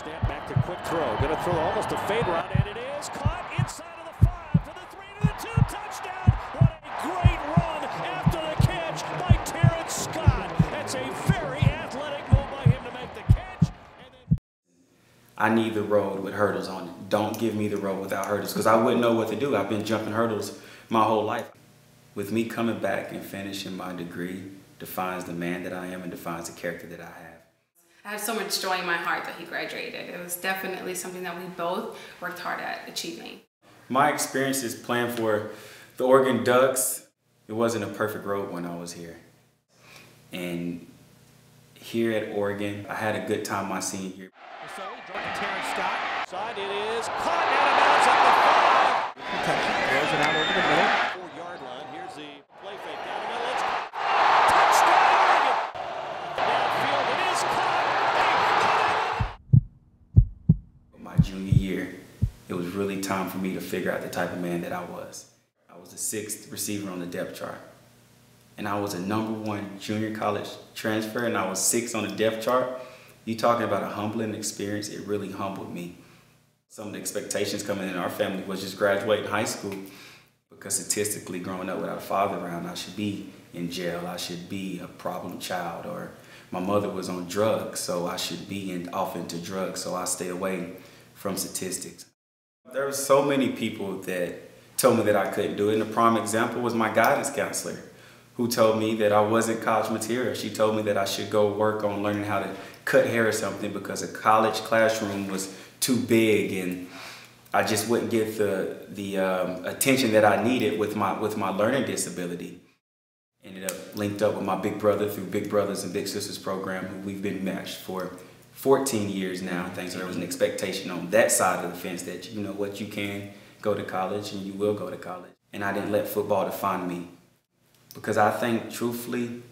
back to quick throw. Going to throw almost a fade route, and it is caught inside of the five, to the three, to the two, touchdown! What a great run after the catch by Terrance Scott. That's a very athletic move by him to make the catch. Then... I need the road with hurdles on it. Don't give me the road without hurdles, because I wouldn't know what to do. I've been jumping hurdles my whole life. With me coming back and finishing my degree defines the man that I am and defines the character that I have. I had so much joy in my heart that he graduated. It was definitely something that we both worked hard at achieving. My experiences playing for the Oregon Ducks, it wasn't a perfect road when I was here. And here at Oregon, I had a good time my senior year. So Terrance Scott. Side it is caught out of bounds at the five. Protection throws it out over the middle. Four yard line. Here's the play fake down the middle. It's My junior year, it really time for me to figure out the type of man that I was. I was the sixth receiver on the depth chart. And I was a number one junior college transfer, and I was six on the depth chart. You talking about a humbling experience, it really humbled me. Some of the expectations coming in our family was just graduating high school because statistically growing up without a father around, I should be in jail, I should be a problem child, or my mother was on drugs, so I should be in, off into drugs, so I stay away from statistics. There were so many people that told me that I couldn't do it, and a prime example was my guidance counselor who told me that I wasn't college material. She told me that I should go work on learning how to cut hair or something because a college classroom was too big and I just wouldn't get the, the um, attention that I needed with my, with my learning disability. Ended up linked up with my big brother through Big Brothers and Big Sisters program, who we've been matched for 14 years now. and Thanks, there was an expectation on that side of the fence that you know what you can go to college and you will go to college. And I didn't let football define me because I think, truthfully,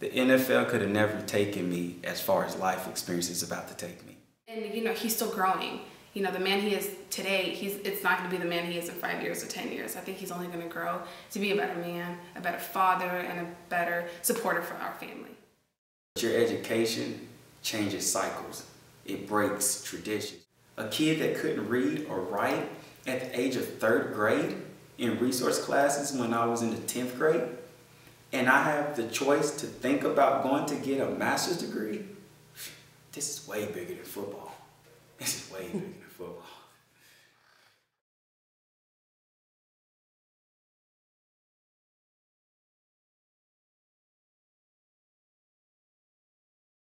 the NFL could have never taken me as far as life experience is about to take me. And you know, he's still growing. You know, the man he is today, he's it's not going to be the man he is in five years or ten years. I think he's only going to grow to be a better man, a better father, and a better supporter for our family. Your education changes cycles. It breaks traditions. A kid that couldn't read or write at the age of third grade in resource classes when I was in the 10th grade, and I have the choice to think about going to get a master's degree, this is way bigger than football. This is way bigger than football.